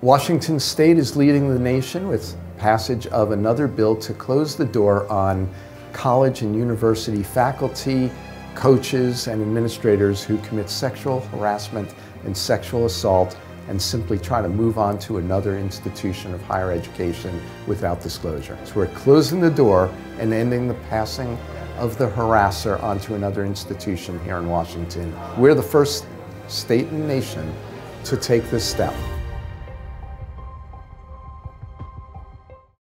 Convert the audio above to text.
Washington State is leading the nation with passage of another bill to close the door on college and university faculty, coaches, and administrators who commit sexual harassment and sexual assault and simply try to move on to another institution of higher education without disclosure. So we're closing the door and ending the passing of the harasser onto another institution here in Washington. We're the first state and nation to take this step.